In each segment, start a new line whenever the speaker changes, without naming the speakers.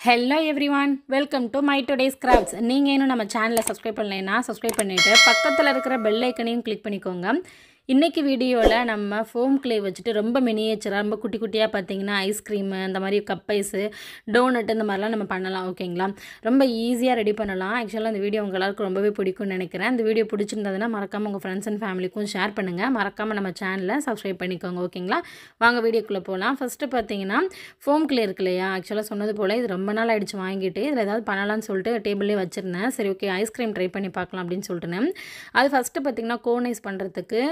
Hello everyone welcome to my today's crafts நீங்கள் இன்னும் நம்ம சேனலை சப்ஸ்கிரைப் பண்ணலைன்னா சப்ஸ்கிரைப் பண்ணிவிட்டு பக்கத்தில் இருக்கிற பெல் ஐக்கனையும் கிளிக் பண்ணிக்கோங்க. இன்றைக்கி வீடியோவில் நம்ம ஃபோம் கிளே வச்சுட்டு ரொம்ப மினியேச்சராக ரொம்ப குட்டி குட்டியாக பார்த்தீங்கன்னா ஐஸ்கிரீமு அந்த மாதிரி கப் ஐஸு டோனட் இந்த மாதிரிலாம் நம்ம பண்ணலாம் ஓகேங்களா ரொம்ப ஈஸியாக ரெடி பண்ணலாம். ஆக்சுவலாக இந்த வீடியோ உங்கள் எல்லாருக்கும் ரொம்பவே பிடிக்கும்னு நினைக்கிறேன். இந்த வீடியோ பிடிச்சிருந்ததுன்னா மறக்காமல் உங்கள் ஃப்ரெண்ட்ஸ் அண்ட் ஃபேமிலிக்கும் ஷேர் பண்ணுங்கள் மறக்காமல் நம்ம சேனலை சப்ஸ்கிரைப் பண்ணிக்கோங்க ஓகேங்களா வாங்க வீடியோக்குள்ளே போகலாம் ஃபஸ்ட்டு பார்த்தீங்கன்னா ஃபோம் கிளே இருக்கு இல்லையா? ஆக்சுவலாக சொன்னது போல் இது ரொம்ப நாள் ஆகிடுச்சு வாங்கிட்டு. இதில் ஏதாவது பண்ணலாம்னு சொல்லிட்டு டேபிள்லேயே வச்சுருந்தேன். சரி ஓகே ஐஸ்கிரீம் ட்ரை பண்ணி பார்க்கலாம் அப்படின்னு சொல்லிட்டுனேன். அது ஃபஸ்ட்டு பார்த்தீங்கன்னா கோன் ஐஸ் பண்ணுறதுக்கு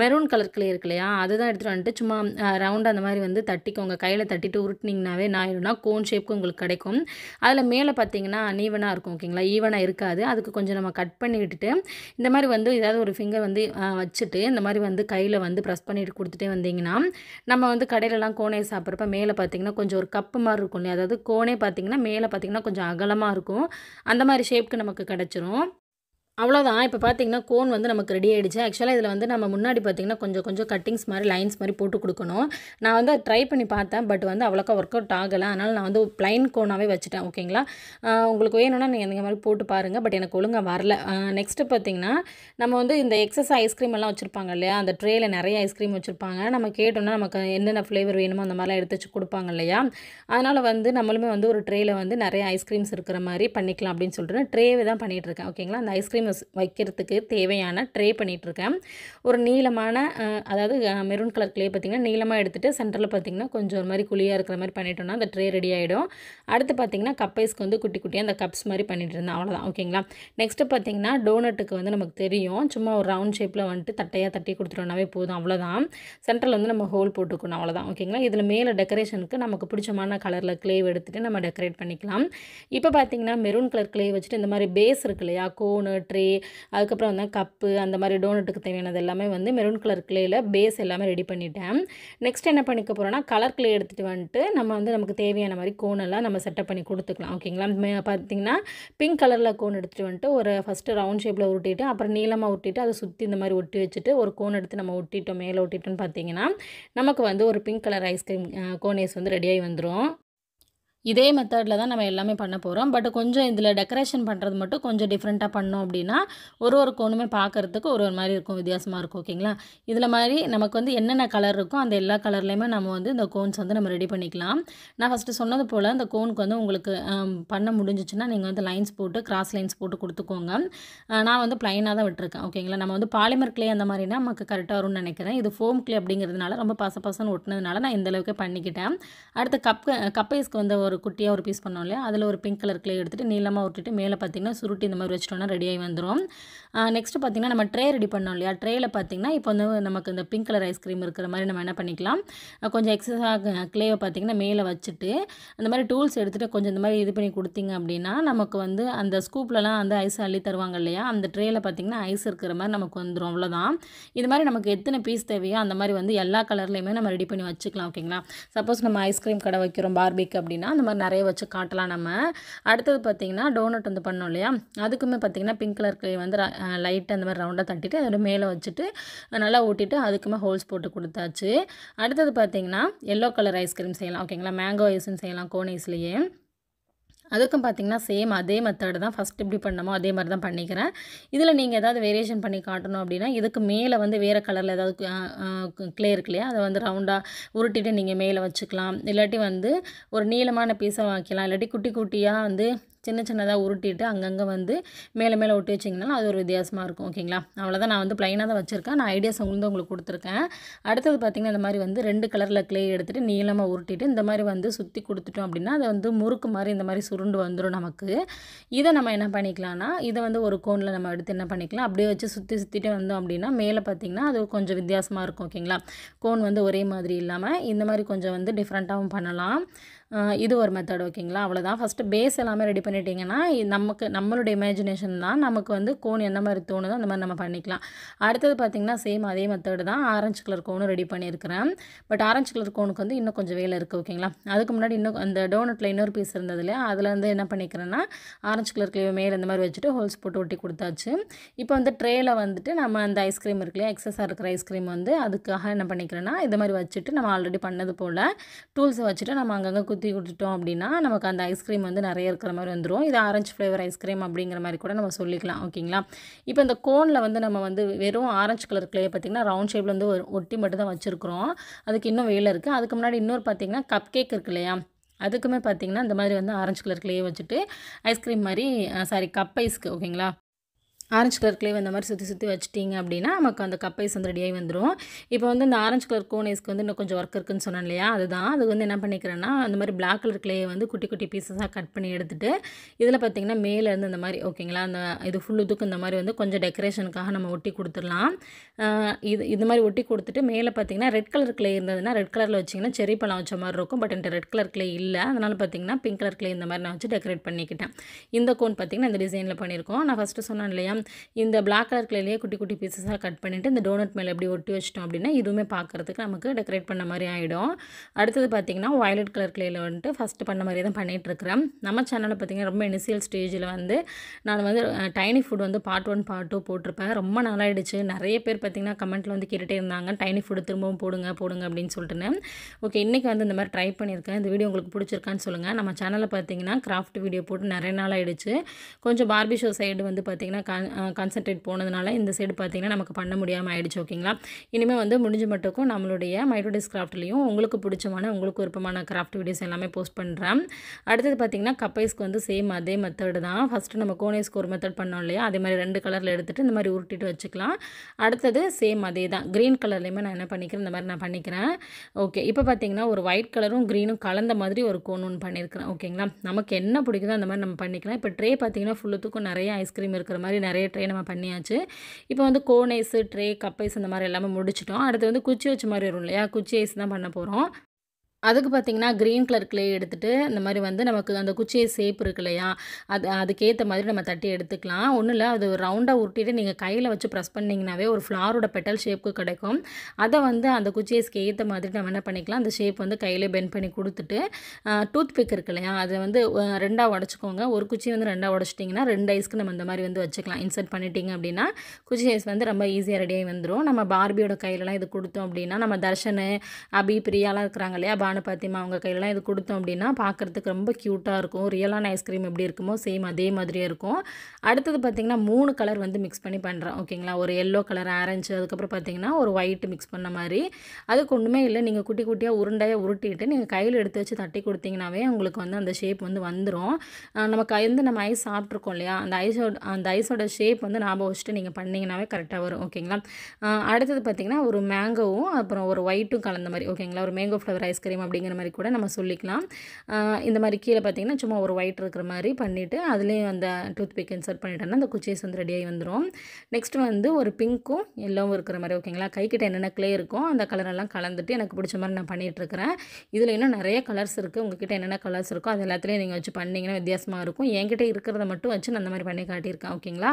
மெரூன் கலர் கிளே இருக்கு இல்லையா அதுதான் எடுத்துகிட்டு வந்துட்டு சும்மா ரவுண்ட் அந்த மாதிரி வந்து தட்டிக்கோங்க. கையில் தட்டிட்டு உருட்டினீங்கனாவே நான் ஆயிடும்னா கோன் ஷேப்புக்கு உங்களுக்கு கிடைக்கும். அதில் மேலே பார்த்தீங்கன்னா அனீவனாக இருக்கும் ஓகேங்களா ஈவனாக இருக்காது. அதுக்கு கொஞ்சம் நம்ம கட் பண்ணி விட்டுட்டு இந்த மாதிரி வந்து ஏதாவது ஒரு ஃபிங்கர் வந்து வச்சுட்டு இந்த மாதிரி வந்து கையில் வந்து ப்ரெஸ் பண்ணிட்டு கொடுத்துட்டே வந்தீங்கன்னா நம்ம வந்து கடையிலலாம் கோனையை சாப்பிட்றப்ப மேலே பார்த்தீங்கன்னா கொஞ்சம் ஒரு கப்பு மாதிரி இருக்கும் இல்லையா? அதாவது கோனே பார்த்தீங்கன்னா மேலே பார்த்தீங்கன்னா கொஞ்சம் அகலமாக இருக்கும். அந்த மாதிரி ஷேப்க்கு நமக்கு கிடச்சிரும். அவ்வளோதான் இப்போ பார்த்தீங்கன்னா கோன் வந்து நமக்கு ரெடி ஆகிடுச்சு ஆக்சுவலாக இதில் வந்து நம்ம முன்னாடி பார்த்திங்கன்னா கொஞ்சம் கொஞ்சம் கட்டிங்ஸ் மாதிரி லைன்ஸ் மாதிரி போட்டு கொடுக்கணும். நான் வந்து ட்ரை பண்ணி பார்த்தேன் பட் வந்து அவ்வளோக்கா ஒர்க் அவுட் ஆகலை. அதனால் நான் வந்து ப்ளைன் கோனாகவே வச்சுட்டேன் ஓகேங்களா உங்களுக்கு வேணும்னா நீங்கள் இந்த மாதிரி போட்டு பாருங்கள் பட் எனக்கு ஒழுங்காக வரல. நெக்ஸ்ட்டு பார்த்தீங்கன்னா நம்ம வந்து இந்த எக்ஸஸ் ஐஸ்கிரீம் எல்லாம் வச்சுருப்பாங்க இல்லையா? அந்த ட்ரேயில் நிறைய ஐஸ்கிரீம் வச்சுருப்பாங்க. நம்ம கேட்டோம்னா நமக்கு என்னென்ன ஃப்ளேவர் வேணுமோ அந்த மாதிரிலாம் எடுத்து வச்சு கொடுப்பாங்க இல்லையா? அதனால் வந்து நம்மளுமே வந்து ஒரு ட்ரேயில் வந்து நிறைய ஐஸ்கிரீம்ஸ் இருக்கிற மாதிரி பண்ணிக்கலாம் அப்படின்னு சொல்லிட்டு ட்ரேவே தான் பண்ணிகிட்ருக்கேன் ஓகேங்களா அந்த ஐஸ்கிரீம் வைக்கிறதுக்கு தேவையான ட்ரே பண்ணிகிட்டு இருக்கேன் ஒரு நீளமான அதாவது மெரூன் கலர் கிளே பார்த்திங்கன்னா நீளமாக எடுத்துகிட்டு சென்டரில் பார்த்திங்கன்னா கொஞ்சம் ஒரு மாதிரி குழியாக இருக்கிற மாதிரி பண்ணிட்டோம்னா அந்த ட்ரே ரெடி ஆகிடும் அடுத்து பார்த்திங்கன்னா கப் ஐஸ்க்கு வந்து குட்டி குட்டியாக அந்த கப்ஸ் மாதிரி பண்ணிட்டு இருந்தேன். அவ்வளோதான் ஓகேங்களா? நெக்ஸ்ட்டு பார்த்திங்கன்னா டோனட்டுக்கு வந்து நமக்கு தெரியும். சும்மா ஒரு ரவுண்ட் ஷேப்பில் வந்துட்டு தட்டையாக தட்டி கொடுத்துட்டோம்னாவே போதும். அவ்வளோதான் சென்டரில் வந்து நம்ம ஹோல் போட்டுக்கணும். அவ்வளோதான் ஓகேங்களா? இதில் மேலே டெக்கரேஷனுக்கு நமக்கு பிடிச்சமான கலரில் க்ளேவ் எடுத்துகிட்டு நம்ம டெக்கரேட் பண்ணிக்கலாம். இப்போ பார்த்திங்கன்னா மெரூன் கலர் க்ளே வச்சுட்டு இந்த மாதிரி பேஸ் இருக்கு இல்லையா? கோனு ட்ரே அதுக்கப்புறம் வந்து கப்பு அந்த மாதிரி டோனட்டுக்கு தேவையானது எல்லாமே வந்து மெரூன் கலர் கிளேயில் பேஸ் எல்லாமே ரெடி பண்ணிட்டேன். நெக்ஸ்ட் என்ன பண்ணிக்க போகிறோன்னா கலர் கிளே எடுத்துகிட்டு வந்துட்டு நம்ம வந்து நமக்கு தேவையான மாதிரி கோனெல்லாம் நம்ம செட்டப் பண்ணி கொடுத்துக்கலாம் ஓகேங்களா மே- பார்த்தீங்கன்னா பிங்க் கலரில் கோன் எடுத்துகிட்டு வந்துட்டு ஒரு ஃபஸ்ட்டு ரவுண்ட் ஷேப்பில் உருட்டிட்டு அப்புறம் நீளமாக ஒட்டிட்டு அதை சுற்றி இந்த மாதிரி ஒட்டி வச்சுட்டு ஒரு கோன் எடுத்து நம்ம ஒட்டிட்டோம் மேலே ஒட்டிட்டோம்னு பார்த்தீங்கன்னா நமக்கு வந்து ஒரு பிங்க் கலர் ஐஸ்கிரீம் கோனேஸ் வந்து ரெடியாகி வந்துடும் இதே மெத்தடில் தான் நம்ம எல்லாமே பண்ண போகிறோம் பட் கொஞ்சம் இதில் டெக்கரேஷன் பண்ணுறது மட்டும் கொஞ்சம் டிஃப்ரெண்ட்டாக பண்ணோம் அப்படின்னா ஒரு ஒரு கோணுமே பார்க்கறதுக்கு ஒரு ஒரு மாதிரி இருக்கும் வித்தியாசமாக இருக்கும் ஓகேங்களா இதில் மாதிரி நமக்கு வந்து என்னென்ன கலர் இருக்கோ அந்த எல்லா கலர்லேயுமே நம்ம வந்து இந்த கோன்ஸ் வந்து நம்ம ரெடி பண்ணிக்கலாம். நான் ஃபஸ்ட்டு சொன்னது போல் அந்த கோனுக்கு வந்து உங்களுக்கு பண்ண முடிஞ்சிச்சுன்னா நீங்கள் வந்து லைன்ஸ் போட்டு கிராஸ் லைன்ஸ் போட்டு கொடுத்துக்கோங்க. நான் வந்து ப்ளைனாக தான் விட்டுருக்கேன் ஓகேங்களா நம்ம வந்து பாலிமர் கிளே அந்த மாதிரினா நமக்கு கரெக்டாக வரும்னு நினைக்கிறேன். இது ஃபோம் கிளே அப்படிங்கிறதுனால ரொம்ப பச பசன்னு ஒட்டினதுனால நான் இந்த அளவுக்கு பண்ணிக்கிட்டேன். அடுத்து கப் கப்பைஸ்க்கு வந்து ஒரு குட்டியாக ஒரு பீஸ் பண்ணோம் இல்லையா? அதில் ஒரு பிங்க் கலர் க்ளே எடுத்துகிட்டு நீளமாக விட்டுட்டு மேலே பார்த்தீங்கன்னா சுருட்டி இந்த மாதிரி வச்சிட்டோன்னா ரெடியாகி வந்துடும் நெக்ஸ்ட்டு பார்த்தீங்கன்னா நம்ம ட்ரே ரெடி பண்ணோம் இல்லையா? ட்ரேயில் பார்த்தீங்கன்னா இப்போ வந்து நமக்கு இந்த பிங்க் கலர் ஐஸ்கிரீம் இருக்கிற மாதிரி நம்ம என்ன பண்ணிக்கலாம்? கொஞ்சம் எக்ஸஸாக கிளேவை பார்த்தீங்கன்னா மேலே வச்சுட்டு அந்த மாதிரி டூல்ஸ் எடுத்துகிட்டு கொஞ்சம் இந்த மாதிரி இது பண்ணி கொடுத்தீங்க அப்படின்னா நமக்கு வந்து அந்த ஸ்கூப்லலாம் வந்து ஐஸ் அள்ளி தருவாங்க இல்லையா? அந்த ட்ரேயில் பார்த்தீங்கன்னா ஐஸ் இருக்கிற மாதிரி நமக்கு வந்துடும் அவ்வளோதான் இது மாதிரி நமக்கு எத்தனை பீஸ் தேவையோ அந்த மாதிரி வந்து எல்லா கலர்லேயுமே நம்ம ரெடி பண்ணி வச்சுக்கலாம் ஓகேங்களா சப்போஸ் நம்ம ஐஸ்கிரீம் கடை வைக்கிறோம் பார்பிக் அப்படின்னா அந்த மாதிரி நிறைய வச்சு காட்டலாம் நம்ம. அடுத்தது பார்த்தீங்கன்னா டோனட் வந்து பண்ணோம் இல்லையா? அதுக்குமே பார்த்தீங்கன்னா பிங்க் கலர் கிளே வந்து லைட்டாக அந்த மாதிரி ரவுண்டாக தட்டிட்டு அதோட மேலே வச்சுட்டு நல்லா ஊட்டிட்டு அதுக்குமே ஹோல்ஸ் போட்டு கொடுத்தாச்சு. அடுத்தது பார்த்தீங்கன்னா எல்லோ கலர் ஐஸ்கிரீம் செய்யலாம் ஓகேங்களா மேங்கோ ஐஸ்ன்னு செய்யலாம் கோன் ஐஸ்லேயே அதுக்கும் பார்த்தீங்கன்னா சேம் அதே மெத்தடு தான் ஃபஸ்ட் எப்படி பண்ணமோ அதே மாதிரி தான் பண்ணிக்கிறேன். இதில் நீங்கள் ஏதாவது வேரியேஷன் பண்ணி காட்டணும் அப்படின்னா இதுக்கு மேலே வந்து வேறு கலரில் ஏதாவது கிளே இருக்கு இல்லையா? அதை வந்து ரவுண்டாக உருட்டிட்டு நீங்கள் மேலே வச்சுக்கலாம். இல்லாட்டி வந்து ஒரு நீளமான பீஸை வாங்கிக்கலாம். இல்லாட்டி குட்டி குட்டியாக வந்து சின்ன சின்னதாக உருட்டிட்டு அங்கங்கே வந்து மேலே மேலே ஒட்டி வச்சிங்கனாலும் அது ஒரு வித்தியாசமாக இருக்கும் ஓகேங்களா? அவ்வளோதான் நான் வந்து ப்ளைனாக தான் வச்சுருக்கேன். நான் ஐடியாஸ் உங்களுக்கு உங்களுக்கு கொடுத்துருக்கேன். அடுத்தது பார்த்திங்கன்னா இந்த மாதிரி வந்து ரெண்டு கலரில் க்ளே எடுத்துகிட்டு நீளமாக உருட்டிட்டு இந்த மாதிரி வந்து சுற்றி கொடுத்துட்டோம் அப்படின்னா அதை வந்து முறுக்கு மாதிரி இந்த மாதிரி சுருண்டு வந்துடும் நமக்கு. இதை நம்ம என்ன பண்ணிக்கலாம்னா இதை வந்து ஒரு கோனில் நம்ம எடுத்து என்ன பண்ணிக்கலாம்? அப்படியே வச்சு சுற்றி சுற்றிட்டு வந்தோம் அப்படின்னா மேலே பார்த்திங்கன்னா அது கொஞ்சம் வித்தியாசமாக இருக்கும் ஓகேங்களா? கோன் வந்து ஒரே மாதிரி இல்லாமல் இந்த மாதிரி கொஞ்சம் வந்து டிஃப்ரெண்ட்டாகவும் பண்ணலாம். இது ஒரு மெத்தட் ஓகேங்களா அவ்வளோதான் ஃபஸ்ட்டு பேஸ் எல்லாமே ரெடி பண்ணிட்டீங்கன்னா நமக்கு நம்மளுடைய இமேஜினேஷன் தான் நமக்கு வந்து கோன் என்ன மாதிரி தோணுதோ அந்த மாதிரி நம்ம பண்ணிக்கலாம். அடுத்தது பார்த்திங்கன்னா சேம் அதே மெத்தடு தான் ஆரஞ்சு கலர் கோனும் ரெடி பண்ணியிருக்கிறேன். பட் ஆரஞ்சு கலர் கோனுக்கு வந்து இன்னும் கொஞ்சம் வேலை இருக்குது ஓகேங்களா அதுக்கு முன்னாடி இன்னும் அந்த டோனட்டில் இன்னொரு பீஸ் இருந்தது இல்லையா? அதில் வந்து என்ன பண்ணிக்கிறேன்னா ஆரஞ்சு கலர் கிளேவை மேலே இந்த மாதிரி வச்சுட்டு ஹோல்ஸ் போட்டு ஒட்டி கொடுத்தாச்சு. இப்போ வந்து ட்ரேயில் வந்துட்டு நம்ம அந்த ஐஸ்கிரீம் இருக்கு இல்லையா? எக்ஸஸாக இருக்கிற ஐஸ்கிரீம் வந்து அதுக்காக என்ன பண்ணிக்கிறேன்னா இது மாதிரி வச்சுட்டு நம்ம ஆல்ரெடி பண்ணது போல் டூல்ஸை வச்சுட்டு நம்ம அங்கங்கே குத்தி கொடுத்துட்டோம் அப்படின்னா நமக்கு அந்த ஐஸ்கிரீம் வந்து நிறைய இருக்கிற மாதிரி வந்துடும் இது ஆரஞ்சு ஃப்ளேவர் ஐஸ்கிரீம் அப்படிங்கிற மாதிரி கூட நம்ம சொல்லிக்கலாம் ஓகேங்களா? இப்போ இந்த கோனில் வந்து நம்ம வந்து வெறும் ஆரஞ்சு கலர் கிளே பார்த்திங்கன்னா ரவுண்ட் ஷேப்பில் வந்து ஒரு ஒட்டி மட்டும் தான் வச்சுருக்குறோம். அதுக்கு இன்னும் வெயில் இருக்குது அதுக்கு முன்னாடி இன்னொரு பார்த்திங்கன்னா கப் கேக் இருக்கு இல்லையா? அதுக்குமே பார்த்திங்கன்னா இந்த மாதிரி வந்து ஆரஞ்சு கலர் கிளே வச்சுட்டு ஐஸ்கிரீம் மாதிரி சாரி கப் ஐஸ்க்கு ஓகேங்களா? ஆரஞ்சு கலர் கிளேவ் இந்த மாதிரி சுற்றி சுற்றி வச்சிட்டிங்க அப்படின்னா நமக்கு அந்த கப் ஐஸ் வந்து ரெடியாகி வந்துடும் இப்போ வந்து இந்த ஆரஞ்சு கலர் கோன் ஐஸ்க்கு வந்து இன்னும் கொஞ்சம் ஒர்க் இருக்குன்னு சொன்னேன் இல்லையா? அதுதான். அது வந்து என்ன பண்ணிக்கிறேன்னா அந்த மாதிரி பிளாக் கலர் கிளேயை வந்து குட்டி குட்டி பீசஸாக கட் பண்ணி எடுத்துகிட்டு இதில் பார்த்திங்கன்னா மேலேருந்து இந்த மாதிரி ஓகேங்களா அந்த இது ஃபுல்லுத்துக்கு இந்த மாதிரி வந்து கொஞ்சம் டெக்கரேஷனுக்காக நம்ம ஒட்டி கொடுத்துடலாம். இது இது மாதிரி ஒட்டி கொடுத்துட்டு மேலே பார்த்திங்கன்னா ரெட் கலர் கிளே இருந்ததுன்னா ரெட் கலரில் வச்சிங்கன்னா செரி பழம் வச்ச மாதிரி இருக்கும். பட் என்கிட்ட ரெட் கலர் கிளே இல்லை. அதனால் பார்த்திங்கன்னா பிங்க் கலர் கிளே இந்த மாதிரி நான் வச்சு டெக்கரேட் பண்ணிக்கிட்டேன். இந்த கோன் பார்த்திங்கன்னா இந்த டிசைனில் பண்ணியிருக்கோம். நான் ஃபஸ்ட்டு சொன்னேன் இல்லையா? இந்த பிளாக் கலர் கிளையிலேயே குட்டி குட்டி பீசஸாக கட் பண்ணிவிட்டு இந்த டோனட் மேலே எப்படி ஒட்டி வச்சிட்டோம் அப்படின்னா இதுவுமே பார்க்குறதுக்கு நமக்கு டெக்கரேட் பண்ண மாதிரி ஆகிடும் அடுத்தது பார்த்திங்கன்னா வயலட் கலர் கிளையில் வந்துட்டு ஃபஸ்ட்டு பண்ண மாதிரி தான் பண்ணிகிட்ருக்கிறேன் நம்ம சேனலில் பார்த்திங்கன்னா ரொம்ப இனிஷியல் ஸ்டேஜில் வந்து நான் வந்து டைனி ஃபுட் வந்து பார்ட் ஒன் பார்ட் டூ போட்டிருப்பேன். ரொம்ப நாளாயிடுச்சு. நிறைய பேர் பார்த்திங்கன்னா கமெண்ட்டில் வந்து கேட்டுகிட்டே இருந்தாங்க. டைனி ஃபுட் திரும்பவும் போடுங்க போடுங்க அப்படின்னு சொல்லிட்டுன்னு ஓகே இன்றைக்கி வந்து இந்த மாதிரி ட்ரை பண்ணியிருக்கேன். இந்த வீடியோ உங்களுக்கு பிடிச்சிருக்கான்னு சொல்லுங்கள் நம்ம சேனலில் பார்த்தீங்கன்னா கிராஃப்ட் வீடியோ போட்டு நிறைய நாள் ஆகிடுச்சு கொஞ்சம் பார்பி ஷோ சைடு வந்து பார்த்திங்கன்னா கான்சென்ட்ரேட் போனதுனால இந்த சைடு பார்த்திங்கன்னா நமக்கு பண்ண முடியாமல் ஆயிடுச்சு ஓகேங்களா இனிமேல் வந்து முடிஞ்ச மட்டுக்கும் நம்மளுடைய மைட்ரோடிஸ் கிராஃப்ட்லேயும் உங்களுக்கு பிடிச்சமான உங்களுக்கு விருப்பமான கிராஃப்ட் வீடியோஸ் எல்லாமே போஸ்ட் பண்ணுறேன் அடுத்தது பார்த்திங்கன்னா கப்பைஸ்க்கு வந்து சேம் அதே மெத்தடு தான். ஃபஸ்ட்டு நம்ம கோனேஸ்க்கு ஒரு மெத்தட் பண்ணோம் இல்லையா? அதே மாதிரி ரெண்டு கலரில் எடுத்துகிட்டு இந்த மாதிரி உருட்டிட்டு வச்சுக்கலாம். அடுத்தது சேம் அதே தான். க்ரீன் கலர்லேயுமே நான் என்ன பண்ணிக்கிறேன்? இந்த மாதிரி நான் பண்ணிக்கிறேன். ஓகே இப்போ பார்த்திங்கன்னா ஒரு ஒயிட் கலரும் க்ரீனும் கலந்த மாதிரி ஒரு கோன் ஒன்று பண்ணியிருக்கிறேன் ஓகேங்களா நமக்கு என்ன பிடிக்குதோ அந்த மாதிரி நம்ம பண்ணிக்கலாம். இப்போ ட்ரே பார்த்திங்கன்னா ஃபுல்லுத்துக்கும் நிறைய ஐஸ்கிரீம் இருக்கிற மாதிரி நிறைய ட்ரே நம்ம பண்ணியாச்சு. இப்போ வந்து cone ice tray cup ice இந்த மாதிரி எல்லாமே முடிச்சிட்டோம். அடுத்து வந்து குச்சி வச்ச மாதிரி வரும் இல்லையா? குச்சி ஐஸ் தான் பண்ண போகிறோம் அதுக்கு பார்த்திங்கன்னா க்ரீன் கலர் கிளே எடுத்துகிட்டு இந்த மாதிரி வந்து நமக்கு அந்த குச்சியை ஷேப் இருக்கு இல்லையா? அது அதுக்கேற்ற மாதிரி நம்ம தட்டி எடுத்துக்கலாம். ஒன்றும் இல்லை அது ரவுண்டாக உருட்டிட்டு நீங்கள் கையில் வச்சு ப்ரெஸ் பண்ணிங்கனாவே ஒரு ஃப்ளாரோட பெட்டல் ஷேப்புக்கு கிடைக்கும். அதை வந்து அந்த குச்சியஸ்க்கு ஏற்ற மாதிரி நம்ம என்ன பண்ணிக்கலாம் அந்த ஷேப் வந்து கையில் பெண்ட் பண்ணி கொடுத்துட்டு டூத் பிக் இருக்கு இல்லையா? அதை வந்து ரெண்டாக உடச்சிக்கோங்க. ஒரு குச்சி வந்து ரெண்டாக உடச்சிட்டிங்கன்னா ரெண்டு ஐஸ்க்கு நம்ம இந்த மாதிரி வந்து வச்சுக்கலாம். இன்சர்ட் பண்ணிட்டீங்க அப்படின்னா குச்சி ஐஸ் வந்து ரொம்ப ஈஸியாக ரெடியாகி வந்துடும் நம்ம பார்பியோட கையிலலாம் இது கொடுத்தோம் அப்படின்னா நம்ம தர்ஷனு அபி பிரியாலாம் இருக்கிறாங்க இல்லையா? பானு பாத்திமா அவங்க கையிலலாம் இது கொடுத்தோம் அப்படின்னா பார்க்குறதுக்கு ரொம்ப க்யூட்டாக இருக்கும். ரியலான ஐஸ்கிரீம் எப்படி இருக்குமோ சேம் அதே மாதிரியே இருக்கும். அடுத்தது பார்த்திங்கன்னா மூணு கலர் வந்து மிக்ஸ் பண்ணி பண்ணுறேன் ஓகேங்களா? ஒரு எல்லோ கலர் ஆரஞ்சு அதுக்கப்புறம் பார்த்திங்கன்னா ஒரு ஒயிட் மிக்ஸ் பண்ண மாதிரி. அதுக்கு ஒன்றுமே இல்லை. நீங்கள் குட்டி குட்டியாக உருண்டையாக உருட்டிட்டு நீங்கள் கையில் எடுத்து வச்சு தட்டி கொடுத்தீங்கன்னாவே உங்களுக்கு வந்து அந்த ஷேப் வந்து வந்துடும் நமக்கு வந்து நம்ம ஐஸ் சாப்பிட்ருக்கோம் இல்லையா? அந்த ஐஸோட அந்த ஐஸோட ஷேப் வந்து ஞாபகம் வச்சுட்டு நீங்கள் பண்ணிங்கனாவே கரெக்டாக வரும். ஓகேங்களா? அடுத்தது பார்த்திங்கன்னா ஒரு மேங்கோவும் அப்புறம் ஒரு ஒயிட்டும் கலந்த மாதிரி. ஓகேங்களா? ஒரு மேங்கோ ஃப்ளவர் ஐஸ்கிரீம் அப்படிங்கிற மாதிரி கூட நம்ம சொல்லிக்கலாம். இந்த மாதிரி கீழே பார்த்திங்கன்னா சும்மா ஒரு ஒயிட் இருக்கிற மாதிரி பண்ணிவிட்டு அதுலேயும் அந்த டூத் பிக் இன்சர்ட் பண்ணிட்டோன்னா அந்த குச்சீஸ் வந்து ரெடியாகி வந்துடும் நெக்ஸ்ட் வந்து ஒரு பிங்க்கும் எல்லோவும் இருக்கிற மாதிரி ஓகேங்களா கைக்கிட்ட என்னென்ன க்ளே இருக்கோ அந்த கலரெல்லாம் கலந்துட்டு எனக்கு பிடிச்ச மாதிரி நான் பண்ணிகிட்ருக்கிறேன் இதில் இன்னும் நிறைய கலர்ஸ் இருக்குது உங்ககிட்ட என்னென்ன கலர்ஸ் இருக்கோ அது எல்லாத்துலேயும் நீங்கள் வச்சு பண்ணிங்கன்னா வித்தியாசமாக இருக்கும். என்கிட்ட இருக்கிறத மட்டும் வச்சு நான் அந்த மாதிரி பண்ணி காட்டியிருக்கேன் ஓகேங்களா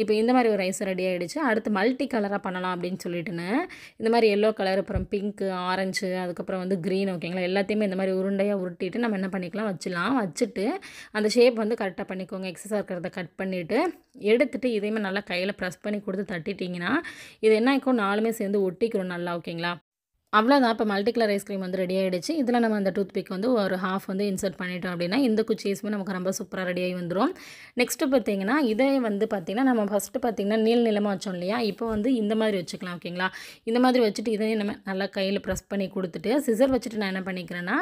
இப்போ இந்த மாதிரி ஒரு ஐஸ் ரெடி ஆகிடுச்சு அடுத்து மல்டி கலராக பண்ணலாம் அப்படின்னு சொல்லிட்டுனேன். இந்த மாதிரி எல்லோ கலர் அப்புறம் பிங்க்கு ஆரஞ்சு அதுக்கப்புறம் வந்து க்ரீன் ஓகேங்களா? எல்லாத்தையுமே இந்த மாதிரி உருண்டையாக உருட்டிட்டு நம்ம என்ன பண்ணிக்கலாம்? வச்சிடலாம். வச்சுட்டு அந்த ஷேப் வந்து கரெக்டாக பண்ணிக்கோங்க. எக்ஸஸாக இருக்கிறத கட் பண்ணிவிட்டு எடுத்துகிட்டு இதையுமே நல்லா கையில் ப்ரெஸ் பண்ணி கொடுத்து தட்டிட்டிங்கன்னா இது என்ன ஆகும் நாலுமே சேர்ந்து ஒட்டிக்கிறோம் நல்லா ஓகேங்களா? அவ்வளோதான் இப்போ மல்டி கலர் ஐஸ்கிரீம் வந்து ரெடி ஆகிடுச்சு இதில் நம்ம அந்த டூத் பிக் வந்து ஒரு ஹாஃப் வந்து இன்சர்ட் பண்ணிட்டோம் அப்படின்னா இந்த குச்சீஸுமே நமக்கு ரொம்ப சூப்பராக ரெடியாகி வந்துடும் நெக்ஸ்ட்டு பார்த்தீங்கன்னா இதே வந்து பார்த்திங்கன்னா நம்ம ஃபஸ்ட்டு பார்த்திங்கன்னா நீள் நிலமாக வச்சோம் இல்லையா? இப்போ வந்து இந்த மாதிரி வச்சுக்கலாம் ஓகேங்களா இந்த மாதிரி வச்சுட்டு இதையும் நம்ம நல்லா கையில் ப்ரெஸ் பண்ணி கொடுத்துட்டு சிசர் வச்சுட்டு நான் என்ன பண்ணிக்கிறேன்னா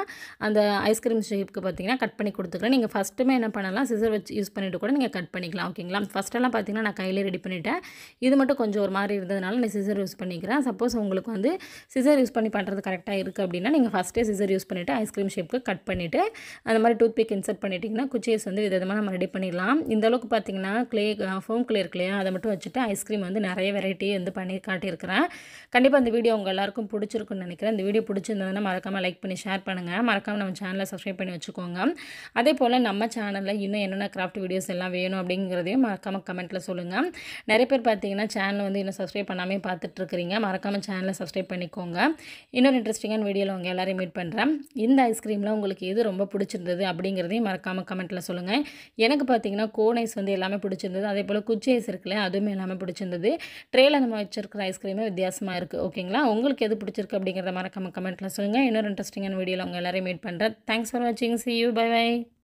அந்த ஐஸ்கிரீம் ஷேப்புக்கு பார்த்திங்கன்னா கட் பண்ணி கொடுத்துக்கிறேன். நீங்கள் ஃபஸ்ட்டுமே என்ன பண்ணலாம் சிசர் வச்சு யூஸ் பண்ணிவிட்டு கூட நீங்கள் கட் பண்ணிக்கலாம் ஓகேங்களா ஃபஸ்ட்டெல்லாம் பார்த்திங்கன்னா நான் கையிலே ரெடி பண்ணிவிட்டேன் இது மட்டும் கொஞ்சம் ஒரு மாதிரி இருந்ததுனால நான் சிசர் யூஸ் பண்ணிக்கிறேன். சப்போஸ் உங்களுக்கு வந்து சிசர் யூஸ் பண்ணி பண்ணுறது கரெக்டாக இருக்குது அப்படின்னா நீங்கள் ஃபஸ்ட்டே சிசர் யூஸ் பண்ணிவிட்டு ஐஸ்கிரீம் ஷேப்புக்கு கட் பண்ணிவிட்டு அந்த மாதிரி டூத் பிக் இன்சர்ட் பண்ணிட்டிங்கன்னா குச்சீஸ் வந்து விதமாக நம்ம ரெடி பண்ணிடலாம். இந்த அளவுக்கு பார்த்தீங்கன்னா க்ளே ஃபோம் க்ளே இருக்கு இல்லையா அதை மட்டும் வச்சுட்டு ஐஸ்கிரீம் வந்து நிறைய வெரைட்டி வந்து பண்ணி காட்டியிருக்கிறேன். கண்டிப்பாக அந்த வீடியோ உங்கள் எல்லாருக்கும் பிடிச்சிருக்குன்னு நினைக்கிறேன். இந்த வீடியோ பிடிச்சிருந்ததுன்னா மறக்காமல் லைக் பண்ணி ஷேர் பண்ணுங்கள் மறக்காமல் நம்ம சேனலை சப்ஸ்கிரைப் பண்ணி வச்சுக்கோங்க. அதே போல் நம்ம சேனலில் இன்னும் என்னென்ன கிராஃப்ட் வீடியோஸ் எல்லாம் வேணும் அப்படிங்கிறதையும் மறக்காமல் கமெண்ட்டில் சொல்லுங்கள் நிறைய பேர் பார்த்தீங்கன்னா சேனல் வந்து இன்னும் சப்ஸ்கிரைப் பண்ணாமே பார்த்துட்ருக்குறீங்க மறக்காமல் சேனலை சப்ஸ்கிரைப் பண்ணிக்கோங்க. இன்னொரு இன்ட்ரெஸ்டிங்கான வீடியோவில் உங்கள் எல்லோரையும் மீட் பண்ணுறேன் இந்த ஐஸ்கிரீமில் உங்களுக்கு எது ரொம்ப பிடிச்சிருந்தது அப்படிங்கிறதையும் மறக்காமல் கமெண்ட்டில் சொல்லுங்கள் எனக்கு பார்த்தீங்கன்னா கோன் ஐஸ் வந்து எல்லாமே பிடிச்சிருந்தது. அதே போல் குச்சி ஐஸ் இருக்குல்ல அதுவுமே எல்லாமே பிடிச்சிருந்தது. ட்ரேயில் நம்ம வச்சிருக்கிற ஐஸ்கிரீமே வித்தியாசமாக இருக்குது ஓகேங்களா உங்களுக்கு எது பிடிச்சிருக்கு அப்படிங்கிறத மறக்காமல் கமெண்ட்டில் சொல்லுங்கள் இன்னொரு இன்ட்ரெஸ்டிங்கான வீடியோவில் உங்கள் எல்லோரும் மீட் பண்ணுறேன் தேங்க்ஸ் ஃபார் வாட்சிங் சி யூ பை பை